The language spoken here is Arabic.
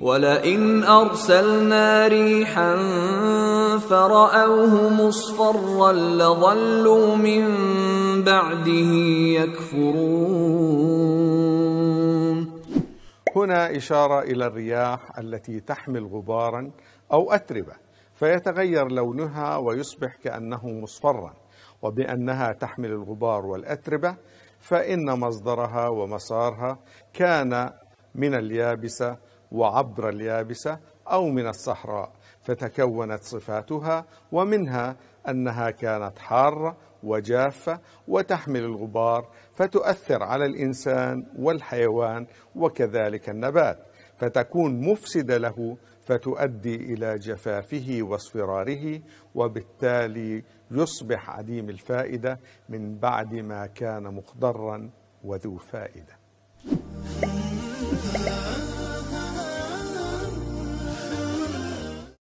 ولئن أرسلنا ريحا فرأوه مصفرا لظلوا من بعده يكفرون. هنا إشارة إلى الرياح التي تحمل غبارا أو أتربة فيتغير لونها ويصبح كأنه مصفرا وبأنها تحمل الغبار والأتربة فإن مصدرها ومسارها كان من اليابسة وعبر اليابسة أو من الصحراء فتكونت صفاتها ومنها أنها كانت حارة وجافة وتحمل الغبار فتؤثر على الإنسان والحيوان وكذلك النبات فتكون مفسدة له فتؤدي إلى جفافه واصفراره وبالتالي يصبح عديم الفائدة من بعد ما كان مخضرا وذو فائدة.